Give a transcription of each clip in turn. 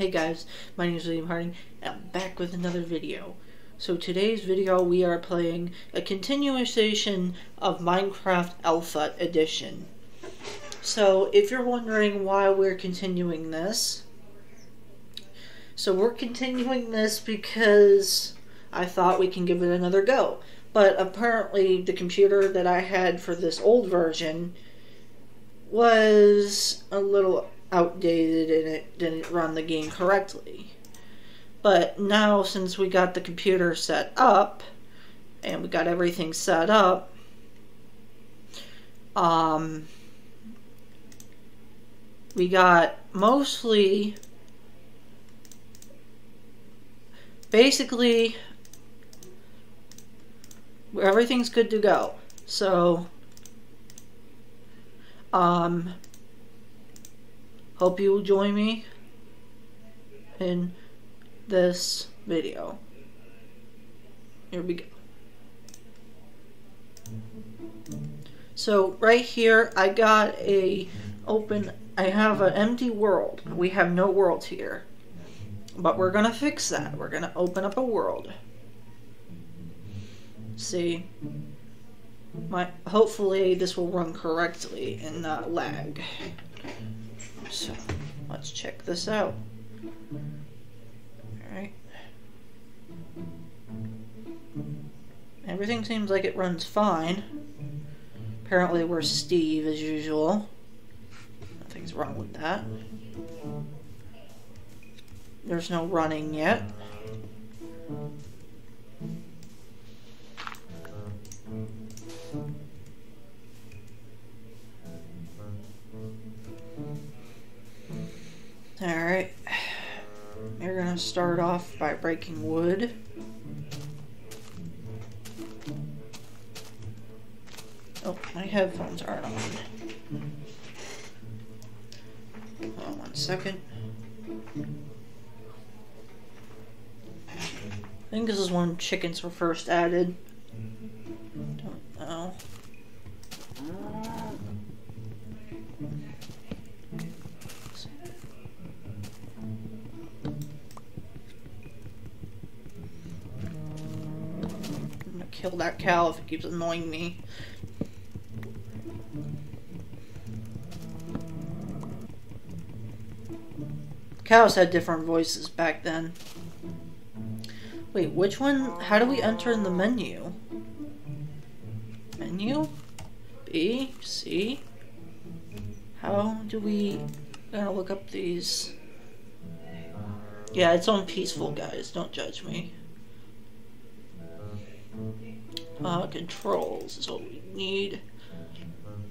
Hey guys, my name is William Harding, and I'm back with another video. So today's video we are playing a continuation of Minecraft Alpha Edition. So if you're wondering why we're continuing this, so we're continuing this because I thought we can give it another go. But apparently the computer that I had for this old version was a little outdated and it didn't run the game correctly. But now, since we got the computer set up and we got everything set up, um, we got mostly basically everything's good to go. So, um, Hope you will join me in this video. Here we go. So right here I got a open I have an empty world. We have no world here. But we're gonna fix that. We're gonna open up a world. See my hopefully this will run correctly and not lag. So let's check this out. Alright. Everything seems like it runs fine. Apparently we're Steve as usual. Nothing's wrong with that. There's no running yet. Alright. You're gonna start off by breaking wood. Oh, my headphones aren't on. Hold on one second. I think this is when chickens were first added. Kill that cow if it keeps annoying me. Cows had different voices back then. Wait, which one? How do we enter in the menu? Menu? B? C? How do we... Gotta look up these... Yeah, it's on peaceful, guys. Don't judge me. Uh, controls is what we need.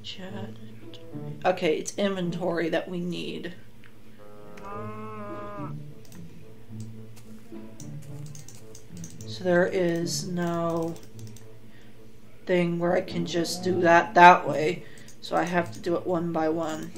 Chat. Okay, it's inventory that we need. So there is no thing where I can just do that that way. So I have to do it one by one.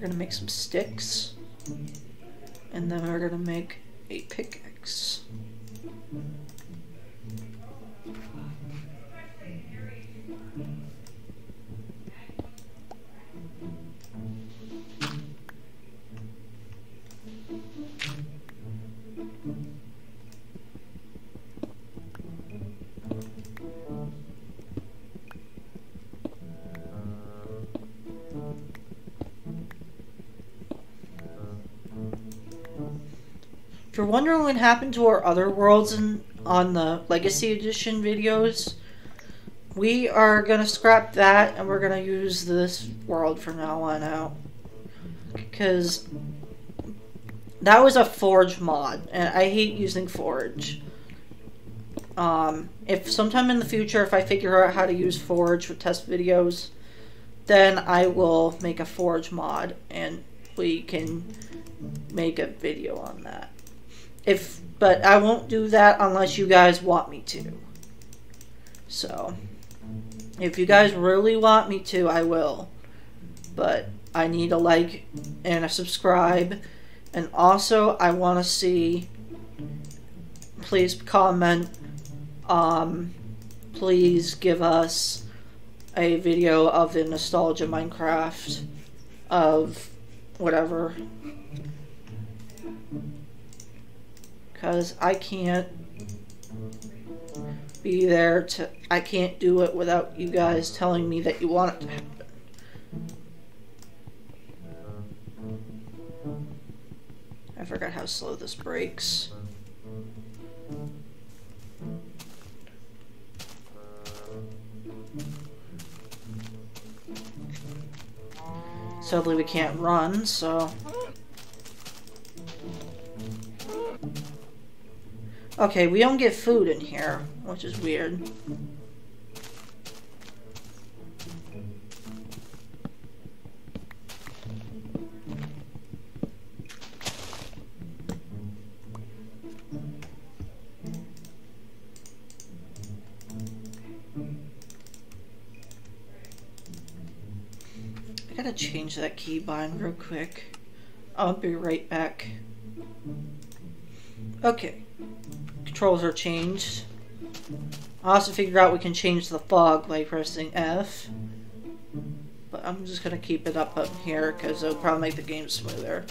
We're to make some sticks. And then we're to make a pickaxe. Wondering what happened to our other worlds in, on the Legacy Edition videos, we are going to scrap that and we're going to use this world from now on out. Because that was a Forge mod, and I hate using Forge. Um, if sometime in the future, if I figure out how to use Forge for test videos, then I will make a Forge mod, and we can make a video on that. If but I won't do that unless you guys want me to. So, if you guys really want me to, I will. but I need a like and a subscribe. And also, I want to see. Please comment. Um, please give us a video of the nostalgia Minecraft of whatever. Because I can't be there to. I can't do it without you guys telling me that you want it to happen. I forgot how slow this breaks. Sadly, we can't run, so... Okay, we don't get food in here, which is weird. I gotta change that keybind real quick. I'll be right back. Okay. Controls are changed. I also figured out we can change the fog by pressing F. But I'm just gonna keep it up up here because it'll probably make the game smoother.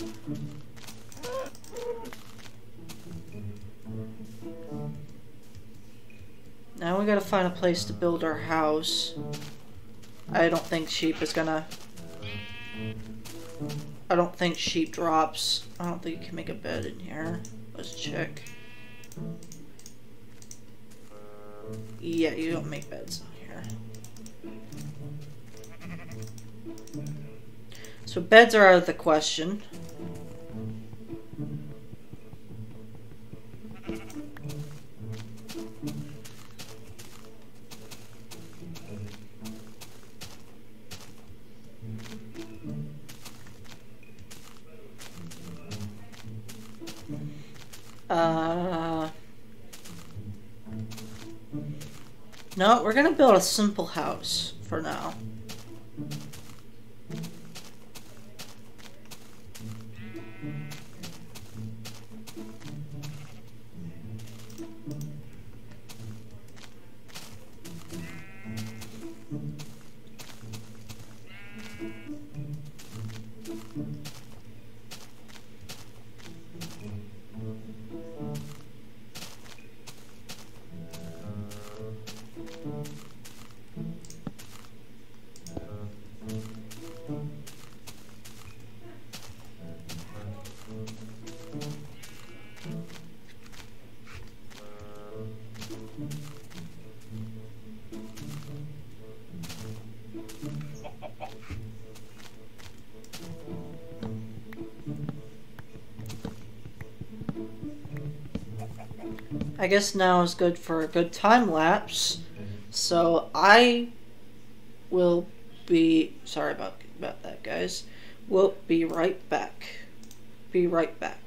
Now we gotta find a place to build our house. I don't think sheep is gonna I don't think sheep drops. I don't think you can make a bed in here. Let's check. Yeah, you don't make beds here. So beds are out of the question. We're gonna build a simple house for now. I guess now is good for a good time lapse. So I will be sorry about about that guys. We'll be right back. Be right back.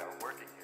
while working here.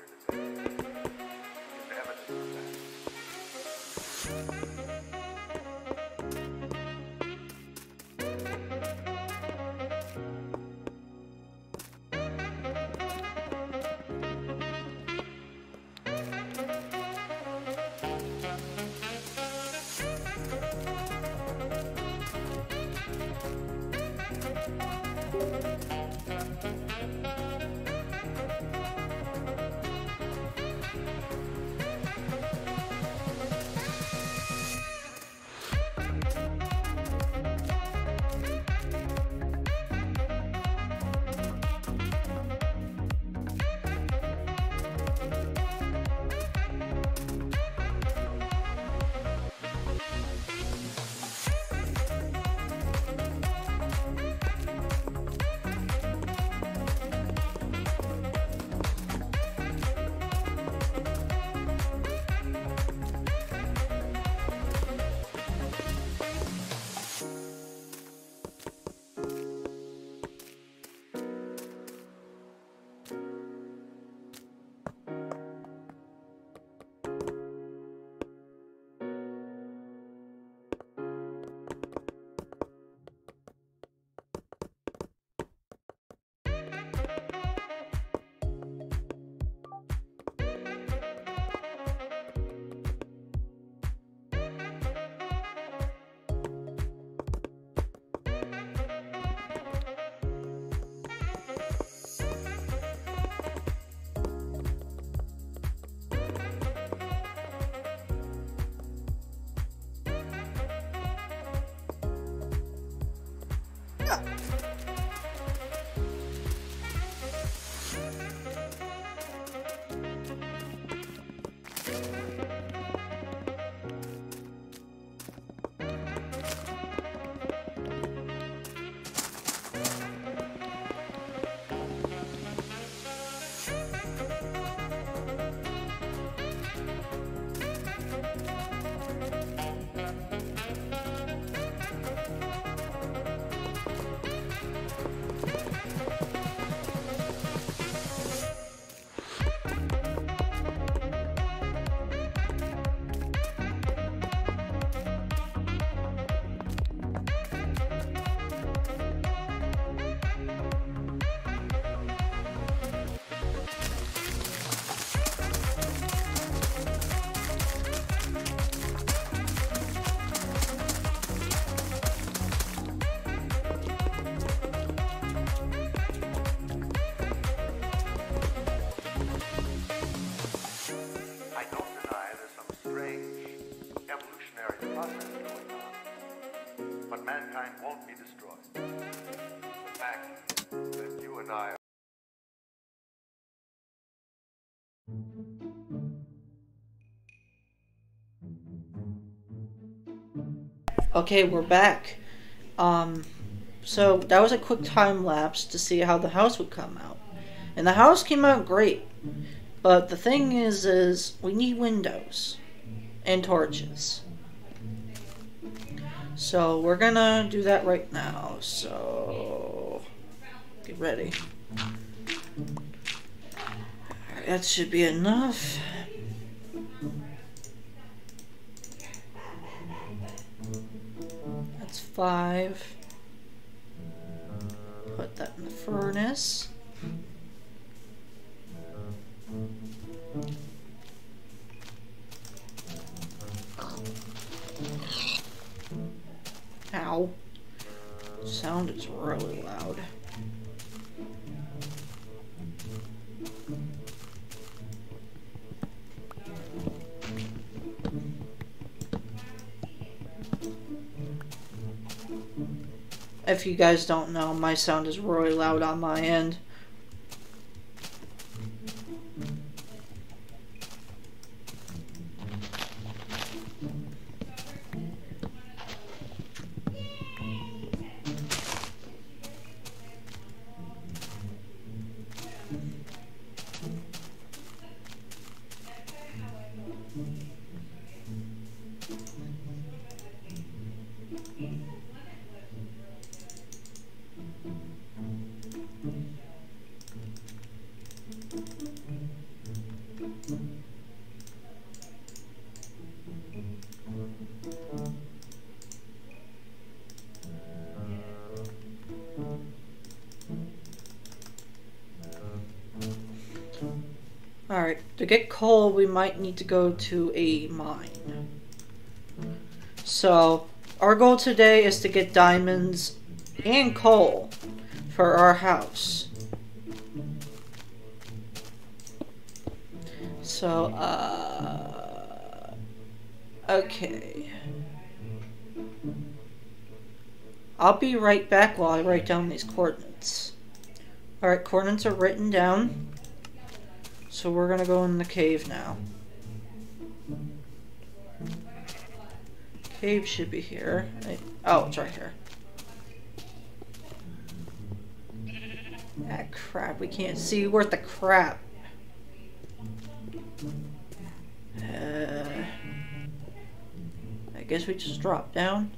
Okay, we're back. Um, so that was a quick time lapse to see how the house would come out, and the house came out great. But the thing is, is we need windows and torches. So we're gonna do that right now. So get ready. That should be enough. Five. Put that in the furnace. you guys don't know, my sound is really loud on my end. Mm-hmm. Alright, to get coal, we might need to go to a mine. So, our goal today is to get diamonds and coal for our house. So, uh... Okay. I'll be right back while I write down these coordinates. Alright, coordinates are written down. So we're gonna go in the cave now. Cave should be here. oh, it's right here. Ah, crap. We can't see worth the crap. Uh, I guess we just drop down.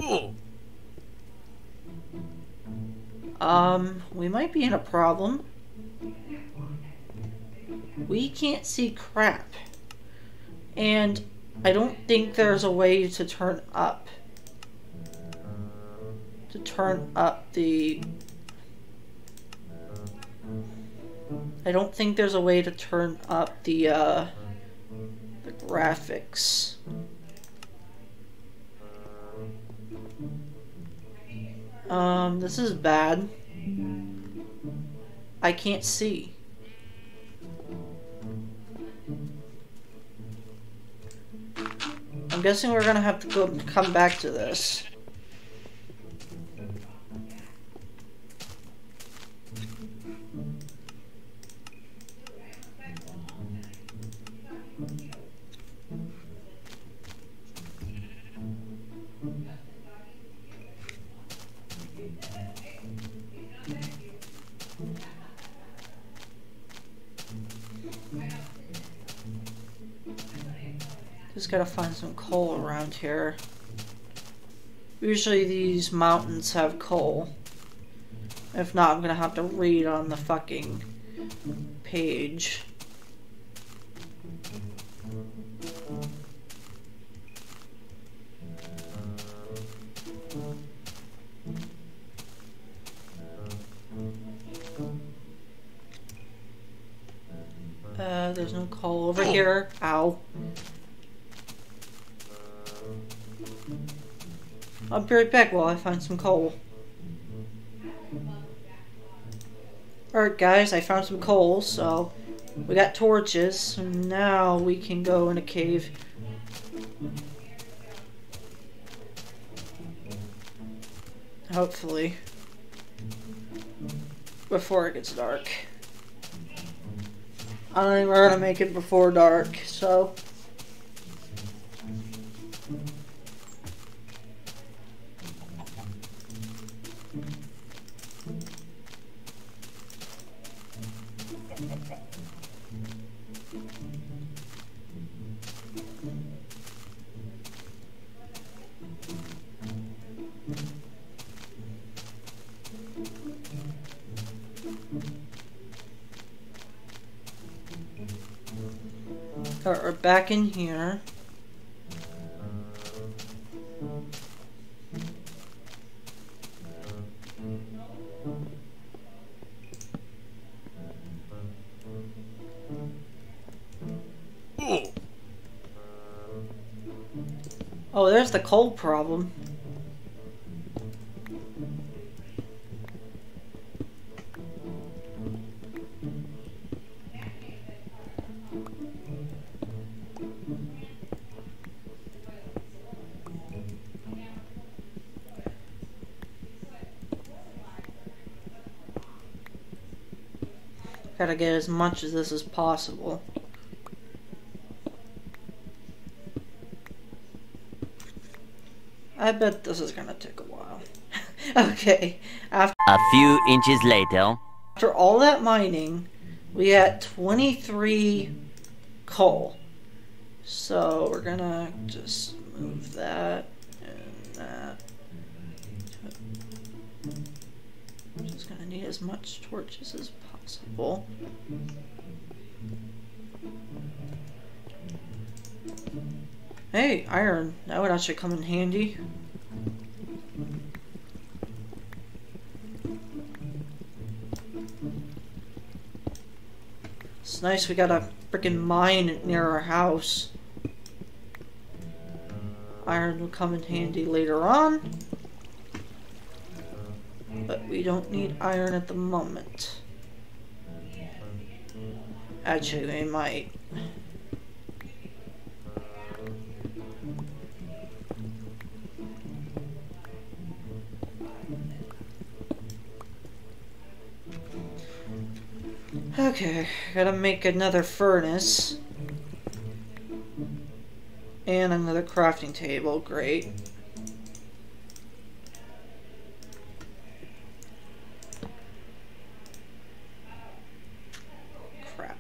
Um, we might be in a problem. We can't see crap. And I don't think there's a way to turn up. To turn up the... I don't think there's a way to turn up the, uh, the graphics. Um, this is bad. I can't see. I'm guessing we're gonna have to go come back to this. Just gotta find some coal around here. Usually these mountains have coal. If not, I'm gonna have to read on the fucking page. I find some coal. Alright guys, I found some coal, so we got torches, so now we can go in a cave. Hopefully. Before it gets dark. I don't think we're gonna make it before dark, so are back in here. Oh, there's the cold problem. Gotta get as much of this as possible. I bet this is gonna take a while. okay, after- A few inches later. After all that mining, we had 23 coal. So we're gonna just move that and that. Just gonna need as much torches as possible. Hey, iron. That would actually come in handy. It's nice we got a freaking mine near our house. Iron will come in handy later on. But we don't need iron at the moment. Actually, we might. Okay, gotta make another furnace. And another crafting table, great. Crap.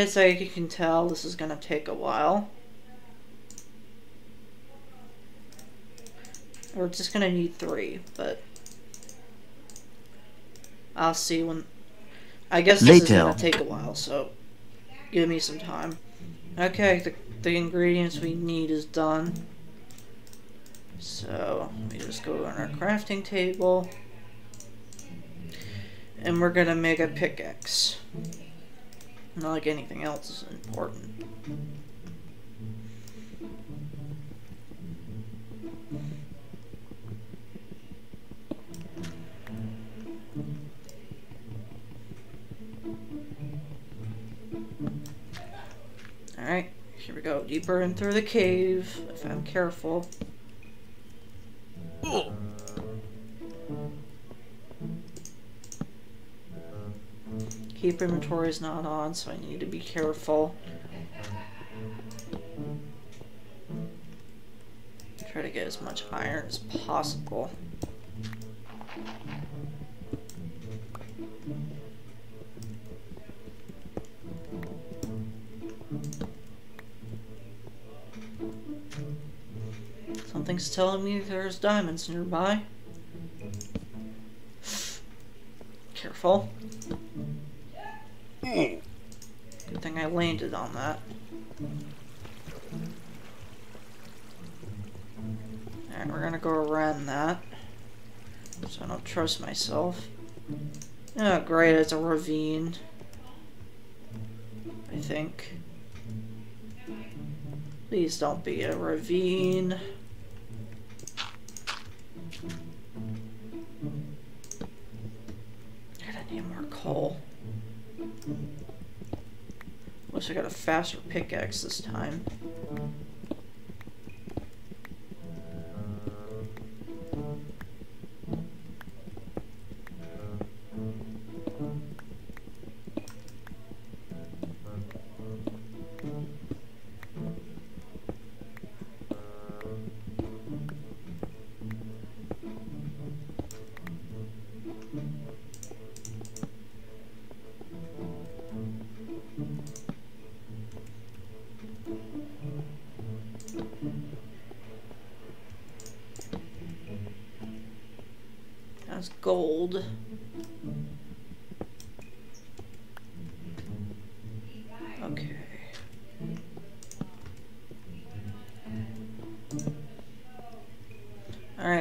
As I you can tell, this is gonna take a while. We're just gonna need three, but I'll see when. I guess this is gonna take a while, so give me some time. Okay, the the ingredients we need is done. So we just go on our crafting table, and we're gonna make a pickaxe. Not like anything else is important. Alright, here we go. Deeper in through the cave, if I'm careful. Keep inventory is not on, so I need to be careful. Try to get as much iron as possible. Something's telling me there's diamonds nearby. Careful. Landed on that. Alright, we're gonna go around that. So I don't trust myself. Oh, great, it's a ravine. I think. Please don't be a ravine. Wish I got a faster pickaxe this time.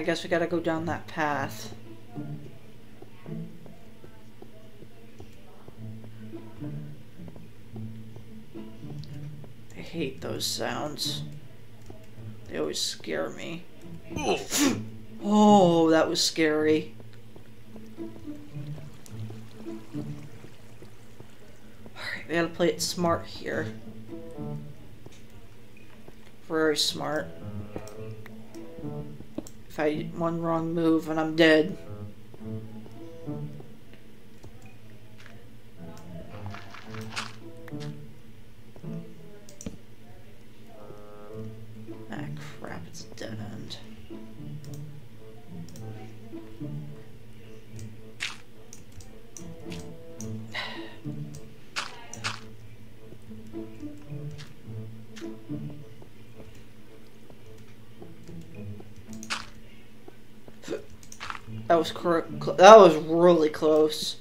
Guess we gotta go down that path. I hate those sounds. They always scare me. Oh, oh that was scary. Alright, we gotta play it smart here. Very smart. I one wrong move and I'm dead. Was. That was really close.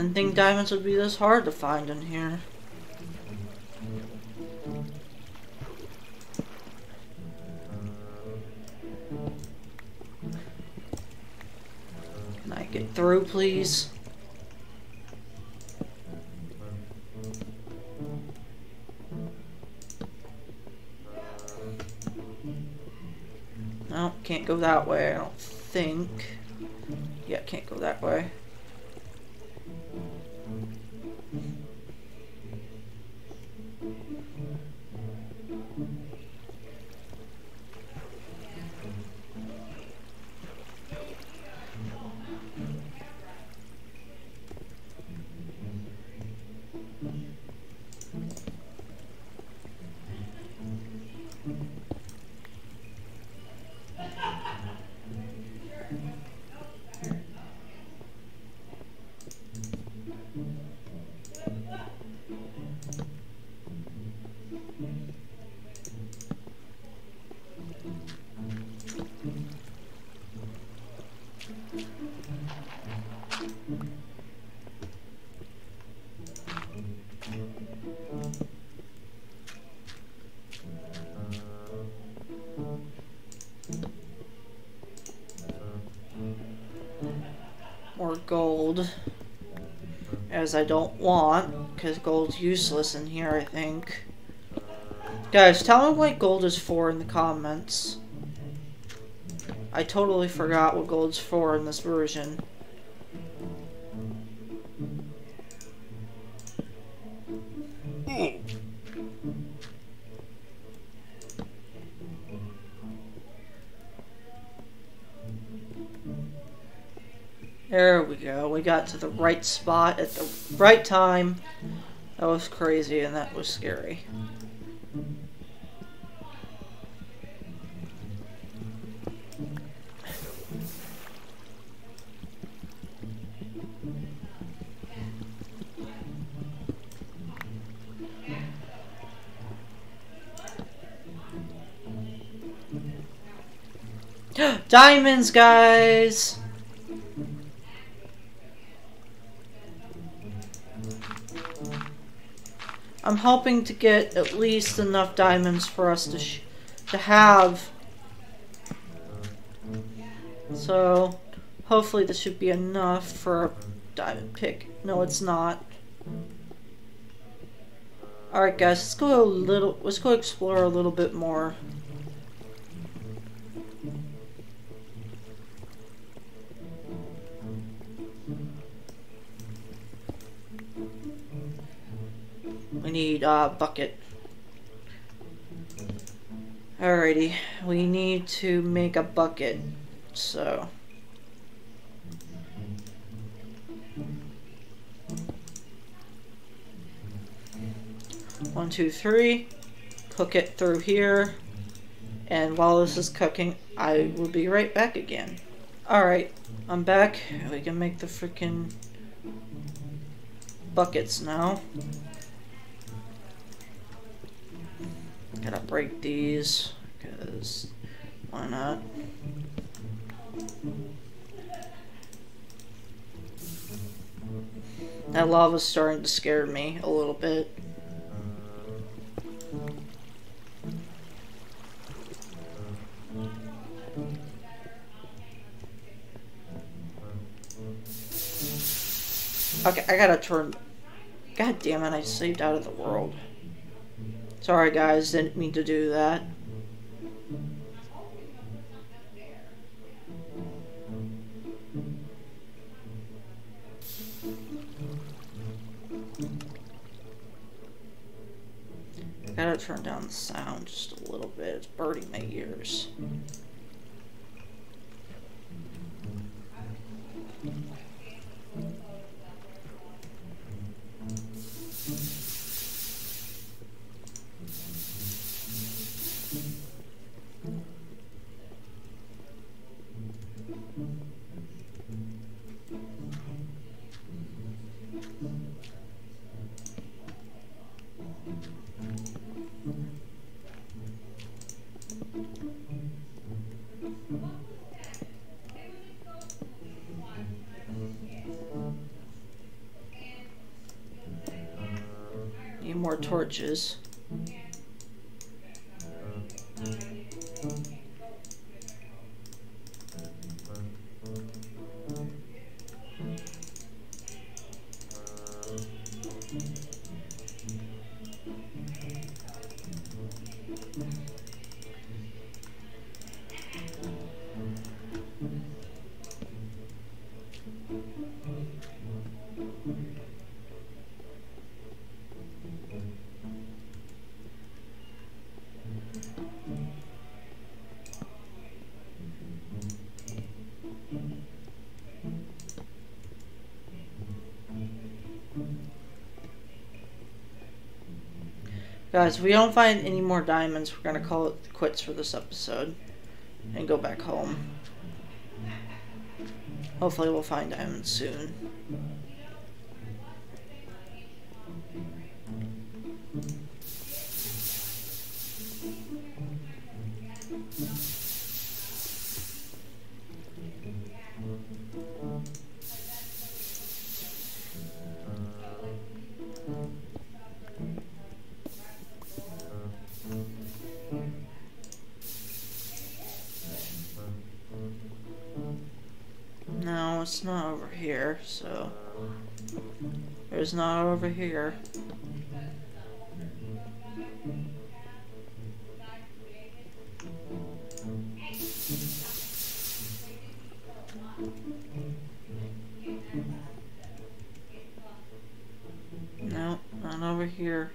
Didn't think diamonds would be this hard to find in here. Can I get through, please? No, can't go that way, I don't think. Yeah, can't go that way. Gold. As I don't want, because gold's useless in here, I think. Guys, tell me what gold is for in the comments. I totally forgot what gold's for in this version. Got to the right spot at the right time. That was crazy and that was scary. Diamonds, guys! I'm hoping to get at least enough diamonds for us to to have. So, hopefully this should be enough for a diamond pick. No, it's not. Alright guys, let's go a little, let's go explore a little bit more. Need a bucket. Alrighty, we need to make a bucket, so... One, two, three. Cook it through here. And while this is cooking, I will be right back again. Alright, I'm back. We can make the freaking buckets now. Gotta break these, because why not? That lava's starting to scare me a little bit. Okay, I gotta turn... God damn it, I saved out of the world. Sorry guys, didn't mean to do that. gotta turn down the sound just a little bit. It's burning my ears. more torches. Guys, if we don't find any more diamonds, we're gonna call it quits for this episode and go back home. Hopefully, we'll find diamonds soon. It's not over here, so. It's not over here. No, not over here.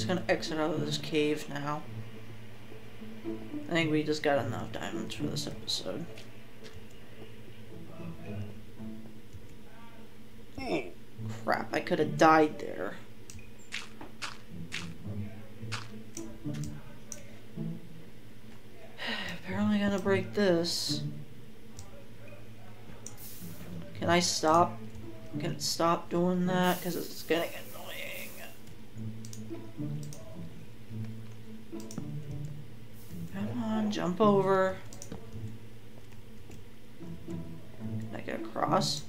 Just gonna exit out of this cave now. I think we just got enough diamonds for this episode. Crap, I could have died there. Apparently gonna break this. Can I stop? Can it stop doing that? Because it's getting annoying. Jump over. Can I get across?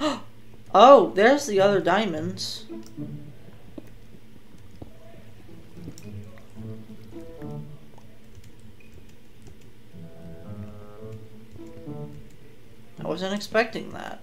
Oh, there's the other diamonds. I wasn't expecting that.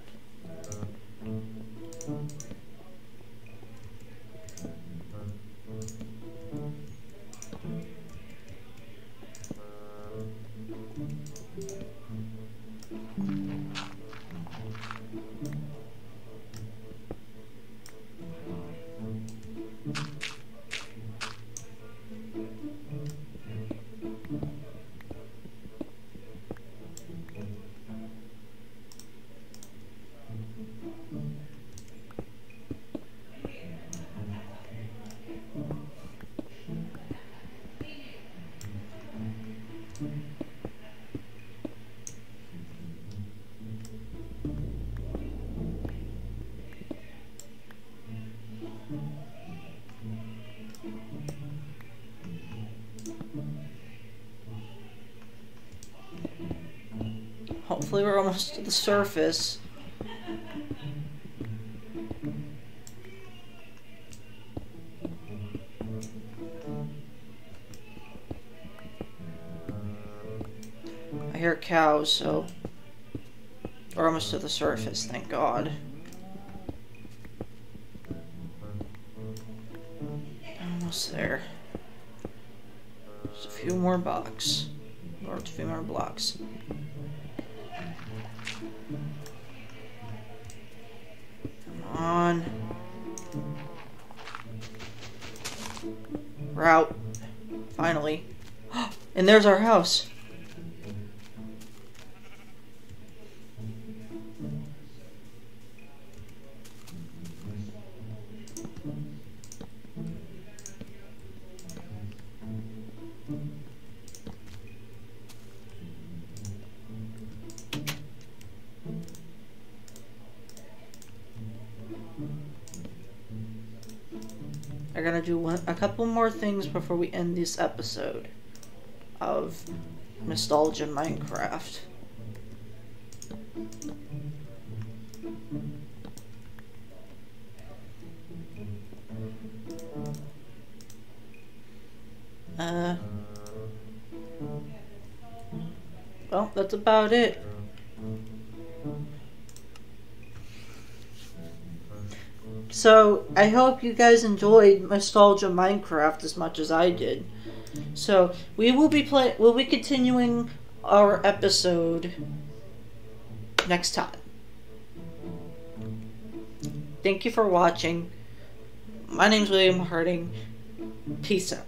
We're almost to the surface. I hear cows, so we're almost to the surface, thank God. Almost there. Just a few more blocks. Or a few more blocks. There's our house. I'm gonna do one, a couple more things before we end this episode of Nostalgia Minecraft. Uh, well, that's about it. So, I hope you guys enjoyed Nostalgia Minecraft as much as I did. So, we will be play we'll be continuing our episode next time. Thank you for watching. My name's William Harding. Peace out.